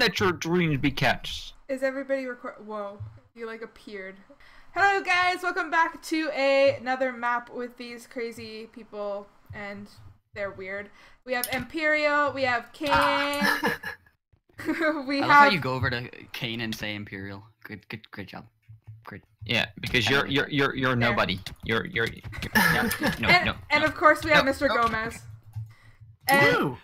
let your dreams be catched. Is everybody record? Whoa, you like appeared. Hello guys, welcome back to a- another map with these crazy people, and they're weird. We have Emperial, we have Kane, we I have. how you go over to Kane and say Emperial. Good, good, great job. Great. Yeah, because you're you're you're you're There. nobody. You're you're, you're no no and, no. and no. of course we have No, Mr. no. Gomez. And Woo!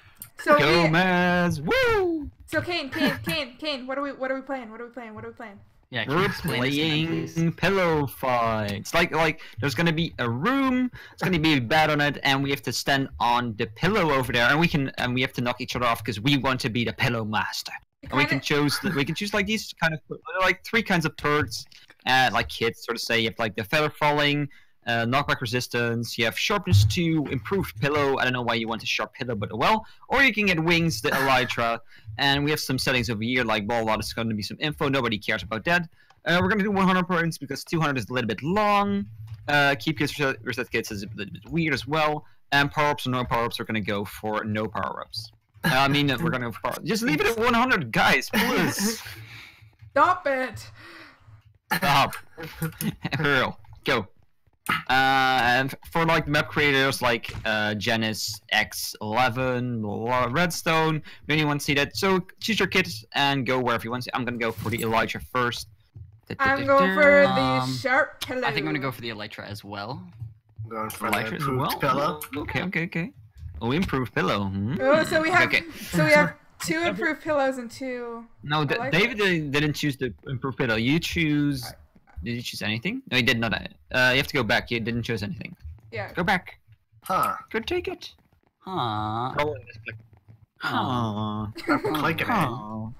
so we, Gomez, woo! So Kane, Kane, Kane, Kane. What are we? What are we playing? What are we playing? What are we playing? Yeah, can We're explain this again, please? playing pillow fights. Like like there's gonna be a room, it's gonna be a bed on it, and we have to stand on the pillow over there, and we can and we have to knock each other off because we want to be the pillow master. We And we kinda- can choose we can choose like these kind of like three kinds of perks, uh, like kids sort of say you have like the feather falling, uh, knockback resistance, you have sharpness two, improved pillow. I don't know why you want a sharp pillow, but well. Or you can get wings, the elytra, and we have some settings over here like blah lot. There's going to be some info. Nobody cares about that. Uh, we're going to do 100 points because 200 is a little bit long. Uh, keep kids reset, reset kits is a little bit weird as well. And power ups or no power ups are going to go for no power ups. Uh, I mean, we're going to just leave it at 100, guys, please. Stop it. Stop. Hurl. Go. Uh, and for like map creators like uh, Genis X11, Lo- Redstone, if anyone see that, so choose your kit and go wherever you want. to. I'm gonna go for the Elytra first. I'm going for the Um, sharp pillow. I think I'm gonna go for the Elytra as well. I'm going for Elytra the as well. pillow. Okay, okay, okay. Oh, improved pillow. Hmm? Oh, so we have Okay. so we have two improved pillows and two. No, D- David didn't, didn't choose the improved pillow. You choose. Did you choose anything? No, you did not. Uh, you have to go back. You didn't choose anything. Yeah. Go back. Huh. Go take it. Huh. Aww. I'm clicking it. Aww.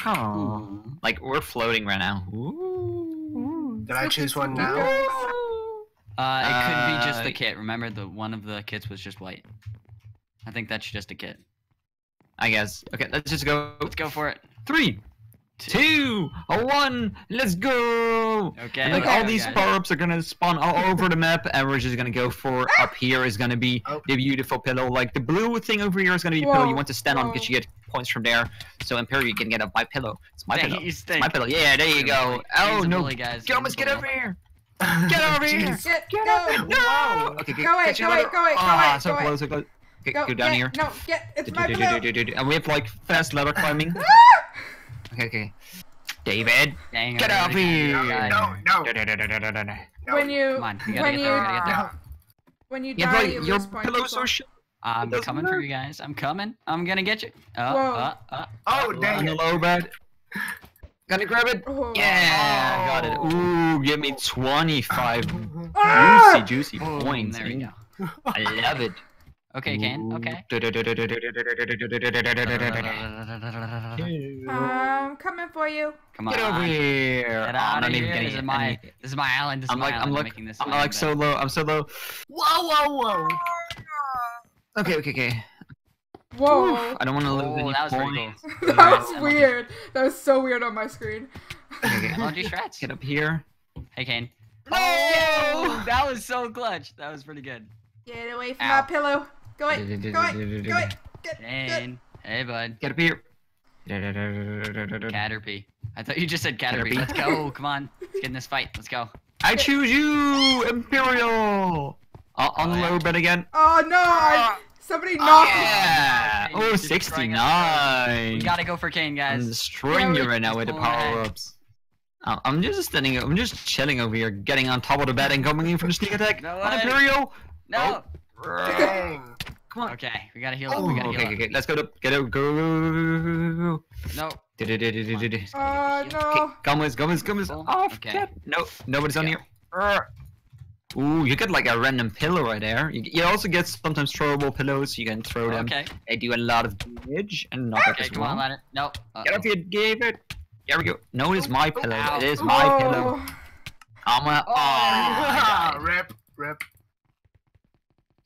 Aww. Hmm. Like we're floating right now. Ooh. Did I choose one now? Uh, it could be just Uh, the kit. Remember, the one of the kits was just white. I think that's just a kit. I guess. Okay, let's just go. Let's go for it. Three, two, a one. Let's go. Okay. And like Okay. all these guys. power-ups are gonna spawn all over the map, and we're just gonna go for up here is gonna be Oh. the beautiful pillow. Like the blue thing over here is gonna be the pillow you want to stand on because you get points from there. So Emperial, you can get up my pillow. It's my pillow. Thank you, It's my pillow. Yeah, there you go. Oh He's no, bully, guys. Gomez, He's get over here. Get over here. Get Get go. over No. Okay, Go away, go away, go away, go Ah, away, so go away. close, so close. Go, go down get, here. No, get. It's my pillow. And we have like fast ladder climbing. Okay, okay. David, Dang, get I up really here. can't do that. No, no. No. When you Come on, we gotta when get you there, we gotta get there. when you Yeah, die, but you your lose points. pillow's as so well. shit. I'm doesn't coming for you guys. I'm coming. I'm gonna get you. Uh, Whoa. uh, uh, Oh, uh, dang On the bed. Gonna grab it. Oh. Yeah, got it. Ooh, give me 25 Ah! juicy, juicy Boom, points. there we go. I love it. Okay, Kane. Okay. I'm coming for you. Come on. Get over here. Get Oh, I'm not of even here. getting This is my this is my island. This I'm my like, I'm island. like, making this. I'm my like so low. I'm so low. Whoa, whoa, whoa. Okay, okay, okay. Whoa. I don't want to lose Oh, any that was points. cool. that was weird. That was so weird on my screen. Okay, okay. Emoji strats. Get up here. Hey, Kane. No! Oh, that was so clutch. That was pretty good. Get away from Ow. that pillow. Go away. Go away. Go away. Get, get. Kane. Hey, bud. Get up here. Caterpie. I thought you just said Caterpie. Caterpie. Let's go. Come on. Let's get in this fight. Let's go. I choose you, Emperial. Uh, on the Oh, yeah. low bed again. Oh no! I, somebody knocked me. Yeah. You're Oh, 69. We gotta go for Kane, I'm guys. destroying Yeah, you right now with the power ups. Uh, I'm just standing. I'm just chilling over here, getting on top of the bed and coming in for the sneak attack. No on. Emperial. No. Dang. Come on. Okay, we gotta heal up. Oh, We gotta okay, heal okay, up. okay. Let's go to get out. Go. No. Okay, Oh no! Gomez, Gomez, Gomez. Oh, Off. okay. Get. No, nobody's on Yeah. here. Ooh, you get like a random pillow right there. You, you also get sometimes throwable pillows. You can throw them. Okay. They do a lot of damage and knock Okay, as come well. on, ladder. No. Get up here, David. There we go. No, it is my pillow. Ow. It is my oh. pillow. I'm a. Oh, Ah, rip, rip.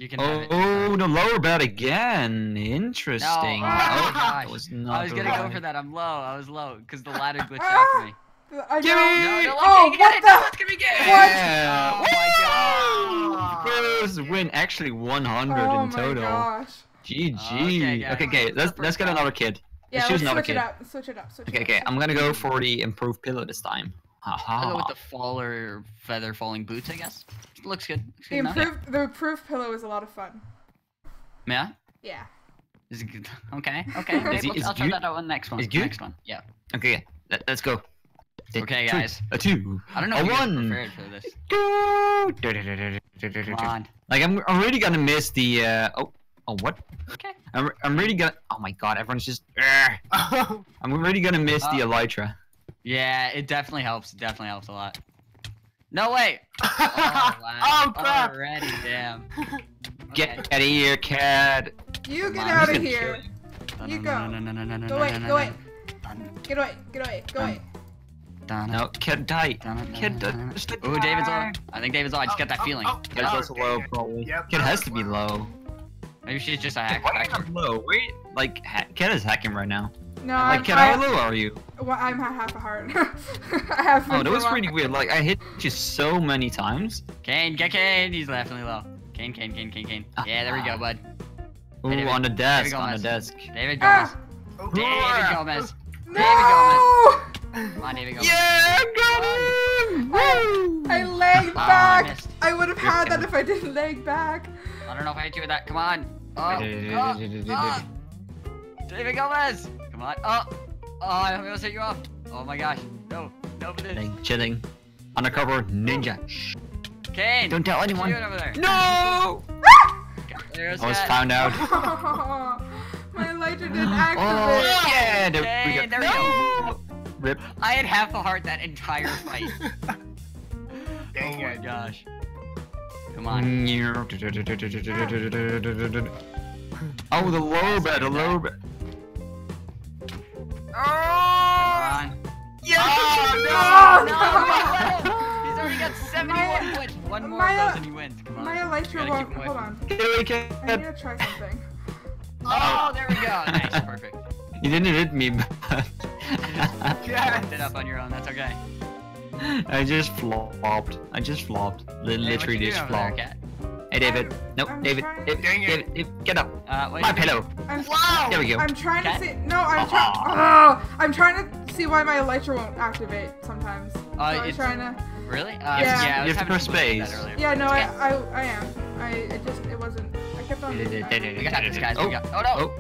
You can have oh, it. oh, the lower bed again. Interesting. No. Oh, Oh, that gosh. was not I was gonna right. go for that. I'm low. I was low because the ladder glitched out me. I Give me! No, no, Oh, okay, what get it. the- No, it's gonna be good. Oh yeah. Oh my god. First win, actually 100 Oh in my gosh. GG. Okay, Okay, guys. okay, let's let's get another kid. Yeah, Let's let's choose another switch it up. Switch it up. Switch Okay, it okay. I'm gonna go for the improved pillow this time. I'll go with the fall or feather falling boots, I guess. Looks good. Looks The good enough. improved, the improved pillow is a lot of fun. Yeah. Yeah. Is it good? Okay. Okay. Is maybe it- is I'll try that out on the next one. Is good? Next one. Yeah. Okay, let, let's go. Okay, Three, guys. A two. I don't know a if you're one. prepared for this. Go. Come on. Like I'm, I'm really gonna miss the. Uh, oh, oh what? Okay. I'm, I'm really gonna. Oh my god, everyone's just. Ugh. I'm really gonna miss the Uh, elytra. Yeah, it definitely helps. It definitely helps a lot. No way. Oh, oh, crap! Already, damn. Get Okay. out of here, cat. You Come get on, out of here. You go. Go away. Go away. Get away. Get away. Go away. dun, dun, No, cat die. dun, dun, Kid, dun, dun, just dun. let Ooh, David's die. on. I think David's on. I just oh, got that Oh, feeling. oh, Cat's oh, also low, okay. probably. Yep, Kid has was to be low. low. Maybe she's just a hack. Why are hacker. you low? Wait, like, ha- Cat is hacking right now. No, Like, I'm, Cat, how I, low are you? well, I'm at half a heart. I have. Oh, that was a while. really weird. Like, I hit you so many times. Kane, get Kane. He's definitely low. Kane, Kane, Kane, Kane, Kane. Yeah, there we go, bud. Ooh, David. on the desk, David on the Gomez. desk. David Ah! Gomez. Oh, David Gomez. No! Come on, David Gomez. Yeah, got him! Woo! I lagged Ah, I back. missed. I would have had that if I didn't lag back. I don't know if I hit you with that. Come on. Oh, oh, oh. David Gomez. Come on. Oh, oh, I almost hit you off. Oh my gosh. No, no, but this. Chilling, chilling. Undercover ninja. Shh. Kane. Don't tell what you anyone. over there? No! There's I was that. found out. My lighter didn't activate. Oh, activate. yeah, there we Kane, go. there we go. Rip. I had half a heart that entire fight. Dang oh my gosh. Come on. Mm, oh, the lower bed, the lower bed. Come on. Yeah! Oh, no, no. He's already got 71 My- points. One more my, of those and he wins. Come on. My We elytra won't. keep him away Hold from- on. Get away, I need to try something. Oh, there we go. Nice, perfect. You didn't hit me, but You fucked it up on your own. That's okay. I just flopped. I just flopped. Li- Hey, Literally just doing over there, flopped. cat? Hey, David. No, I'm David. trying- David, David, David, get up. Uh. My pillow. I'm, Wow! There we go. I'm trying Cat? to see. No, I'm trying. Oh, I'm trying to see why my elytra won't activate sometimes. So I'm it's- trying to. Really? Uh, Yeah. yeah, You have to press some issues with space. Yeah, no, It's I. I, I am. I, it just, it wasn't. I kept on. doing that. We got this, guys. Oh. We got. Oh no!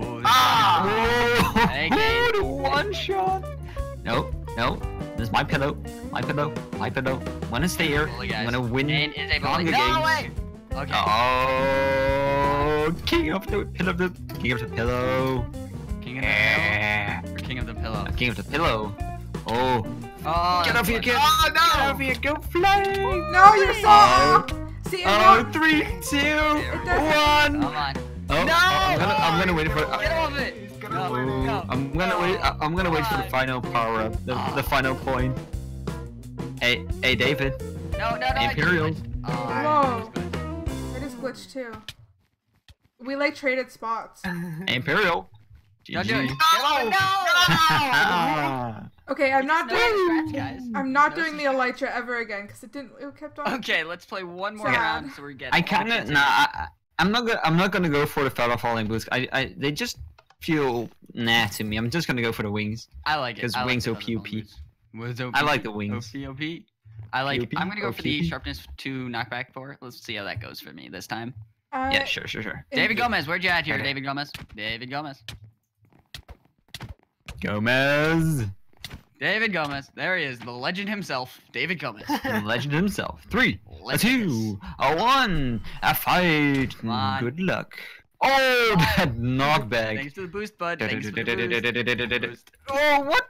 Oh. Ooh, Ah! Whoa! Hey, Kane. the one shot. No, no. This is my pillow. My pillow. My pillow. I'm gonna stay here. Bully, I'm gonna win. Kane is a bully. Hunger No way! Okay. Oh, king of the pillow of the king of the pillow. King of the pillow. Yeah. Or king of the pillow. King of the pillow. Oh, Oh, get that's off here, kid. Oh, Get no! off here. Go flying. No, you're so. Oh. See, it Oh, won't- three, two, It doesn't- one. Come on. Oh, No! I'm gonna, I'm gonna wait for. it. Get off it! He's gonna No, win it. no. I'm gonna wait. I- I'm gonna wait for the final power up, the, Ah. the final point. Hey, hey, David. No, no, no. Emperial. Oh, Whoa. that. I just glitched too. We like traded spots. Emperial. Don't. GG. Get off. No! Ah. Okay, I'm not No doing. scratch, guys. I'm not No doing the scratch. elytra ever again because it didn't. It kept on. Okay, let's play one more Sad. round so we get. I all the kind of nah. I, I- I'm not gonna. I'm not gonna go for the feather falling boots. I, I, they just feel nah to me. I'm just gonna go for the wings. I like it. 'Cause I like wings the OP. feather falling boots. Was OP. I like the wings. OP, OP. I like. I'm gonna go for the OP. sharpness two knockback four. Let's see how that goes for me this time. Uh, Yeah, sure, sure, sure. David Gomez, where'd you at here? David Gomez. David Gomez. Gomez, David Gomez. There he is, the legend himself, David Gomez. the legend himself. Three, a two, a one, a fight. Good luck. Oh, that knockback. Thanks to the boost, bud. Thanks for the boost. Oh, what?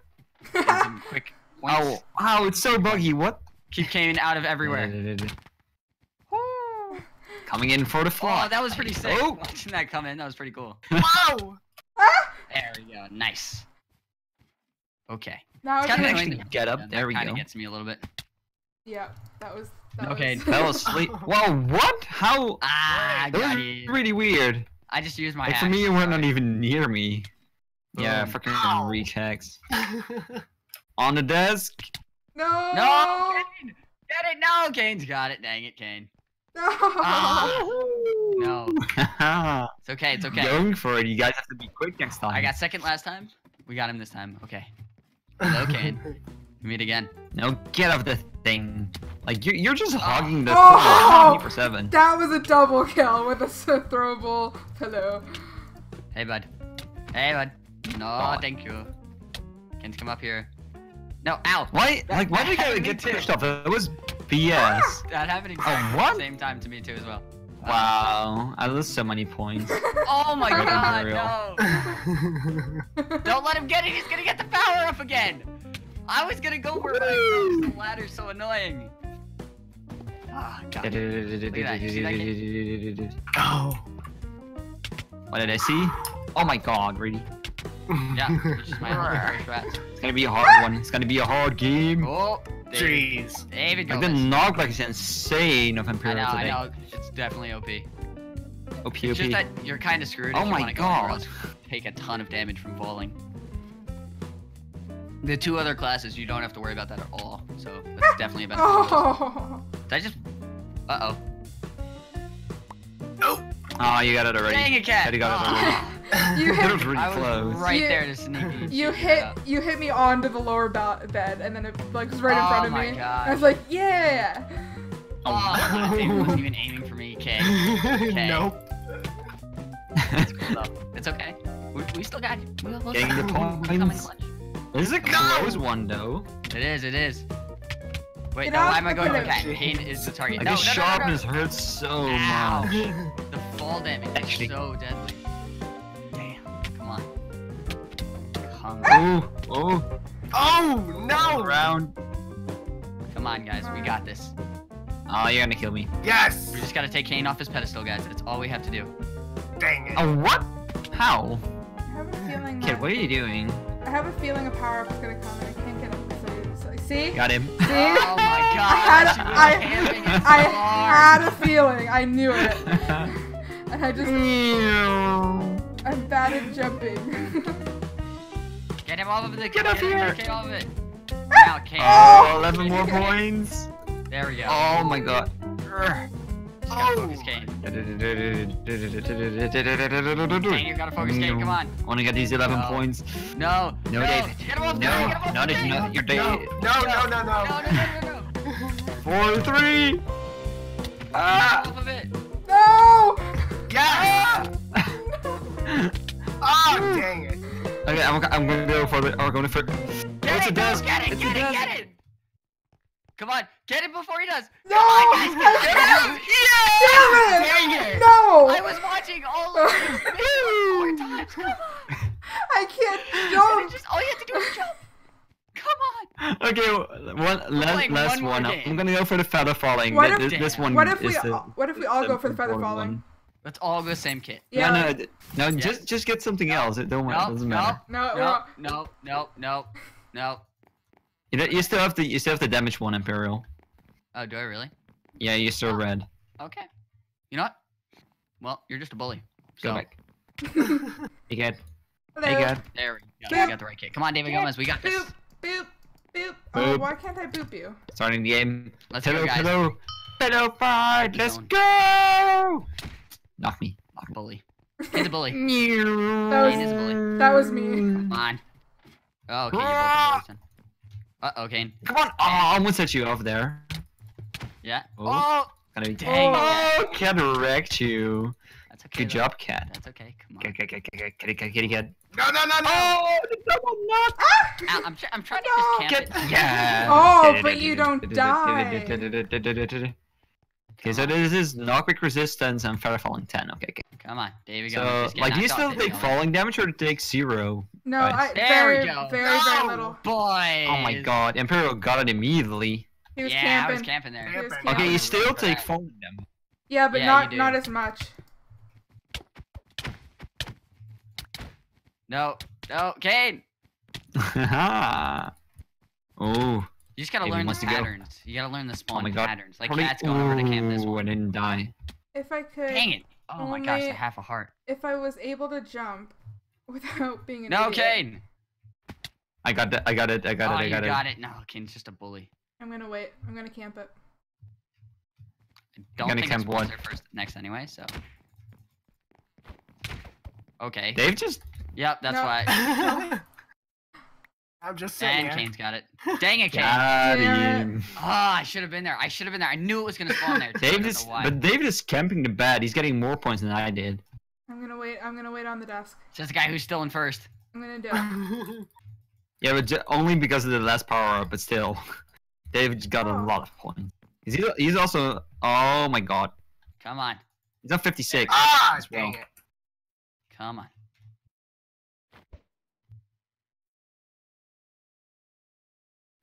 Quick. Oh, wow, it's so buggy. What? Keep Kane out of everywhere. Coming in for the Oh, that was pretty sick. Oh. Watching that come in, that was pretty cool. Wow! There we go. Nice. Okay. Now It's Can gonna- actually get up. There we go. kinda gets me a little bit. Yeah, that was. That Okay, Was... Fell asleep. Whoa, what? How? Ah, That was really weird. I just used my Like for me, you were not even near me. Yeah, Boom. freaking Ow. reach. On the desk. No. No, Kane! Get it! No, Kane's got it. Dang it, Kane. No. Ah. No. It's okay. It's okay. Going for it. You guys have to be quick next time. I got second last time. We got him this time. Okay. Hello, Kane. We meet again. No, get off the thing. Like you're, you're just hogging the Oh! for seven. That was a double kill with a throwable pillow. Hey, bud. Hey, bud. No, Oh. thank you. Can you come up here? No, ow. Why? Like why did I get too. pushed off? It was BS. Ah, that happened exactly what? the same time to me too as well. Wow, I lost so many points. Oh my god, no! Don't let him get it. He's gonna get the power up again. I was gonna go for it, I the ladder's so annoying. Ah, god. what Oh. did I see? Oh my god, really? Yeah, it's just my little first rat. It's gonna be a hard one. It's gonna be a hard game. Oh, David. Jeez. David Like the Gomez. knockback is insane of I Emperial know, I today. know. It's definitely OP. OP, It's OP. just that you're kind of screwed Oh if my want to go God. Take a ton of damage from falling. The two other classes, you don't have to worry about that at all. So that's definitely a benefit. Oh. Did I just? Uh oh. Oh, you got it already. Dang it, cat. Already got it already. You That was hit, really I was close. right You- there to sneak in. you hit, up. you hit me onto the lower ba- bed, and then it like was right in Oh front of my me. God. I was like, yeah. Oh, David wasn't even aiming for me. Okay. Okay. nope. It's cool. It's okay. We, we still got you. We'll, we'll Getting the we'll come in points. Clutch. This is a close one though. It is. It is. Wait, Get no. off Why am I going for pillow. cat? Kane is the target. Like no, the no, no, no, no. sharpness hurts so Ow. much. The fall damage Actually- is so deadly. Damn. Come on. Come on. Oh, oh, Oh no! round. Come on, guys. We got this. Oh, you're gonna kill me. Yes! We just gotta take Kane off his pedestal, guys. That's all we have to do. Dang it. Oh, what? How? I have a feeling. Kid, what are you doing? I have a feeling a power up is gonna come, and I can't get up. So, so, see? Got him. See? Oh my I god. had, she a, was I, hammering it so I had a feeling. I knew it. And I just, I'm bad at jumping. Get him off of the Get up him, here. Get off of it. Ah! Now, Kane. Oh, 11 more points. There we go. Oh my god. Just gotta focus Kane. Kane, you gotta focus Kane. Come on. Wanna get these 11 No. points? No. No, no. David. Get him off No, Kane. Get him off no, Kane. David, no, you're No, dead. no, no, no, No, no, no. no, no, no. Four, three. Ah! off of it. no! Yes! Oh, dang it. Okay, I'm, I'm gonna go for it. I'm going for it. Oh, Get it's a it, go, desk. get it, It's get it, get it. Come on, get it before he does. No! On, guys, I get it. Damn it! Dang it. No! I was watching all of this four times. Come on. I can't And jump. just all you have to do is jump. Come on. Okay, one last, playing last one one. I'm gonna go for the feather falling. What if- this, this one What if we, is the, all- what if we all go for the feather falling? one. Let's all go same kit. Yeah. No, no, no. Yes. Just, just get something else. It don't matter. No, doesn't no, matter. No, we're no, no, no, no, no. You, don't- you still have the, you still have the damage one, Emperial. Oh, do I really? Yeah, you're still red. Okay. You know what? Well, you're just a bully. Go So, back. You get. Hello. Hey, God. there we go. Boop. We got the right kit. Come on, David Gomez. We got this. Boop, boop, boop. Oh, why can't I boop you? Starting the game. Let's hello, go, guys. hello, hello, fight. Let's going. go. Knock me. Knock me. Bully. He's a bully. That was- Kane is a bully. That was me. Come on. Oh, okay. You're both the bullies then. Uh oh, Kane. Come on. Oh, I almost set you off there. Yeah. Oh. Oh, Gonna be Dang Oh, cat wrecked you. that's okay. Good though. job, cat. That's okay. Come on. Cat, kitty, cat, kitty, cat. No, no, no, no. Oh, the double knock. Ow, I'm, tr- I'm trying to No, just camp Get, it. yeah. Oh, but you don't die. Okay, so this is knockback resistance and feather falling 10. Okay, okay. Come on, David Gomez. So, just get like, do you knocked still off, David take Gomez. falling damage or do you take zero? No, I There very, we go. very, very No. little. Boy. Oh my god, Emperial got it immediately. He was yeah, camping. I was camping there. Was Camping. camping. Okay, you still take that. falling damage. Yeah, but Yeah, not not as much. No, no, Kane. oh, You just gotta David learn the wants to go. patterns. You gotta learn the oh spawn my God. patterns. Like probably- cats going over to camp this Ooh, I one. didn't die. If I could, Dang it! Oh my gosh, Only- the half a heart. if I was able to jump without being an No, idiot, Kane. I got it, I got it, I got oh, it, I got you got, got it. No, Kane's just a bully. I'm gonna wait. I'm gonna camp it. I don't gonna think camp it's what? there first next anyway. So Okay. Dave just. Yep, that's No. why. I'm just saying. And Kane's got it. Dang it, Kane. Got him. Oh, I should have been there. I should have been there. I knew it was gonna spawn there. too. Dave don't is, but David is camping the bed. He's getting more points than I did. I'm gonna wait. I'm gonna wait on the desk. Just the guy who's still in first. I'm gonna do it. Yeah, but ju- only because of the last power up, but still. David's got a Oh. lot of points. He's, he's also. Oh my god. Come on. He's on 56. ah, as well. dang it. Come on.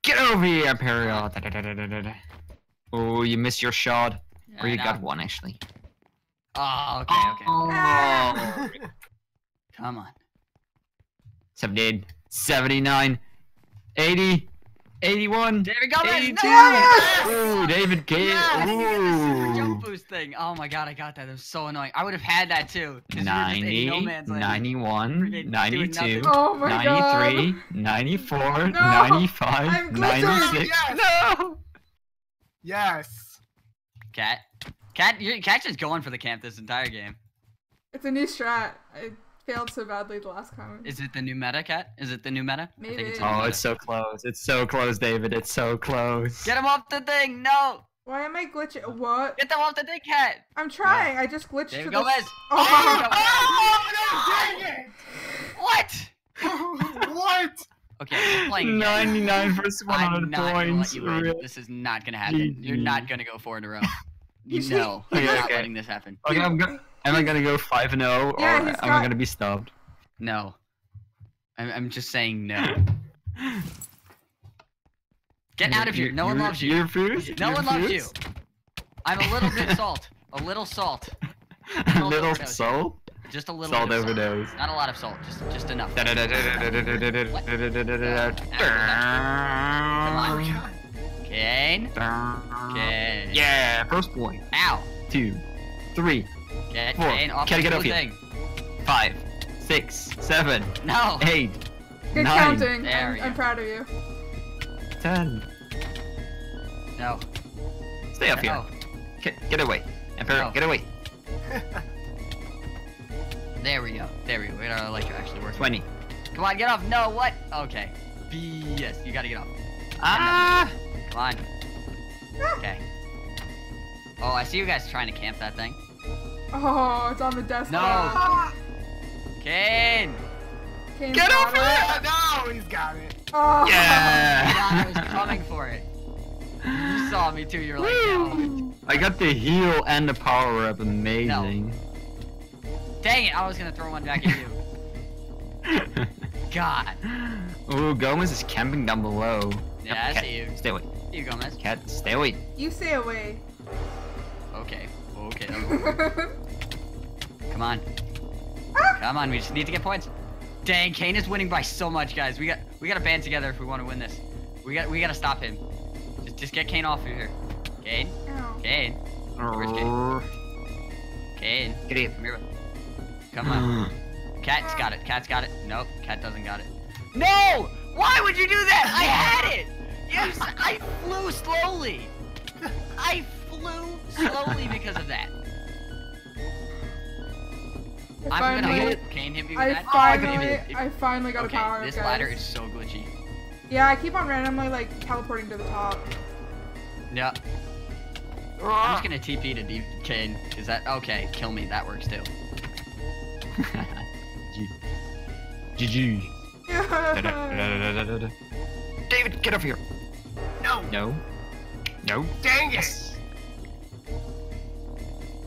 Get over here, Emperial. Oh, you missed your shot. Yeah, or you know. got one, actually. Oh, okay, okay. Oh. oh Come on. 78, 79, 80, 81, David Gomez! 82. No! Yes! Ooh, David K. Yes! Super Ooh. jump boost thing. Oh my god, I got that. That was so annoying. I would have had that too. we were just in 90, no 91, 92. Oh my god. 93, 94, No, 95, I'm 96. Yes. No! Yes. Cat. Cat, you Cat's just going for the camp this entire game. It's a new strat. I failed so badly the last comment. Is it the new meta, Cat? Is it the new meta? I think Maybe. it's Oh, meta. it's so close. It's so close, David. It's so close. Get him off the thing! No! Why am I glitching? What? Get them off the thing, Cat! I'm trying. I just glitched David to Gomez! this. Oh. Oh, no, dang it. what? what? Okay, we're playing again. 99 versus I'm 100 not gonna let you win. This is not gonna happen. You're not gonna go four in a row. You You see- know, he you're does- not letting this happen. Okay, I'm go- am I gonna go 5 and 0 or Yeah, am he's I gonna be stopped? No. I'm, I'm just saying no. Get out of here. No one loves you. You refuse? No You one loves you. I'm a little bit salt. A little salt. A little overdose. salt? Just a little Salt bit of overdose. Salt. Not a lot of salt. Just just enough. Yeah, Kane. Kane. first point. Ow. Two, three, Get Four. Kane off Gotta the get blue off here. five, six, seven, No. eight, Good nine, counting. There I'm, I'm proud of you. ten. No. Stay up here. Get, get away. Emperor, No. get away. There we go. There we go. Wait, our elytra actually works. 20. Come on, get off. No, what? Okay. B yes, you gotta get off. Ah! Come on. Okay. Oh, I see you guys trying to camp that thing. Oh, it's on the desk. No. Oh, Kane! Kane's Get got over it. it! No, he's got it. Oh. Yeah! I was coming for it. You saw me too, you're like, no. I got the heal and the power up. Amazing. No. Dang it, I was gonna throw one back at you. God. Ooh, Gomez is camping down below. Yeah, I see you. Stay away. You Gomez. Cat, stay away. You stay away. Okay. Okay. Come on. Ah! Come on, we just need to get points. Dang, Kane is winning by so much, guys. We got we gotta band together if we want to win this. We got we gotta stop him. Just just get Kane off of here. Kane, Ow. Kane, Where's Urgh. Kane. Get him. Come here. Come on. Cat's got it. Cat's got it. Nope, Cat doesn't got it. No! Why would you do that? I had it. Yes, I flew slowly. I flew slowly because of that. I I'm gonna finally, hope Kane hit me with I that. finally, If- if- I finally got okay, a power. this guys. ladder is so glitchy. Yeah, I keep on randomly like teleporting to the top. Yeah. I'm just gonna TP to D Kane. Is that okay? Kill me. That works too. GG. David, get over here. No. No. No. Dang it.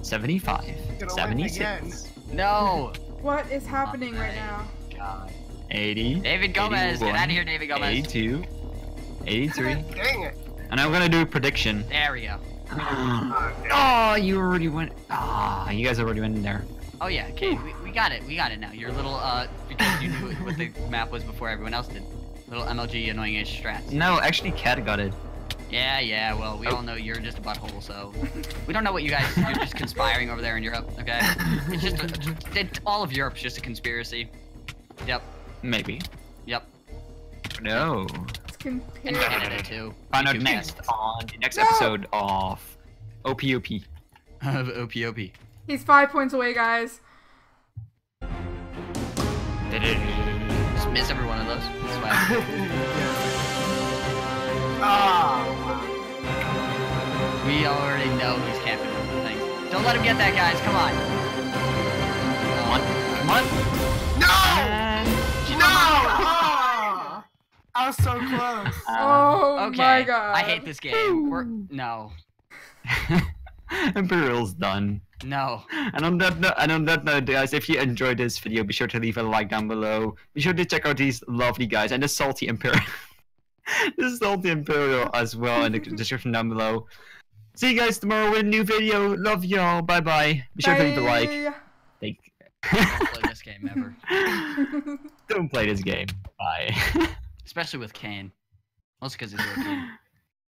75. Gonna 76. No. what is happening right now? God. 80. David Gomez, get out of here, David Gomez. 82. 83. Dang it. And I'm gonna do a prediction. There we go. Oh. Oh, you already went. Ah, you guys already went in there. Oh yeah, okay, we, we got it. We got it now. You're a little uh because you knew what the map was before everyone else did. Little MLG annoying ish strats. No, actually, Cat got it. Yeah, yeah. Well, we oh. all know you're just a butthole, so we don't know what you guys. You're just conspiring over there in Europe. Okay, it's just a, it, all of Europe's just a conspiracy. Yep, Maybe. yep. No. It's And. Canada too. Find out You too, next on the next No! episode of OPOP. Of OPOP. He's five points away, guys. Just miss every one of those. That's fine. Ah. We already know he's camping with the things. Don't let him get that, guys. Come on. Come on. Come on. No! And... No! Ah! I was so close. Uh, oh Okay. my god. I hate this game. We're no, Emperial's done. No. And on that note, and on that note, guys, if you enjoyed this video, be sure to leave a like down below. Be sure to check out these lovely guys and the salty Emperial, the salty Emperial as well in the description down below. See you guys tomorrow with a new video. Love y'all. Bye bye. Be sure to leave a like. Bye. Thank. Don't play this game ever, Don't play this game. Bye. especially with Kane. Mostly because he's European.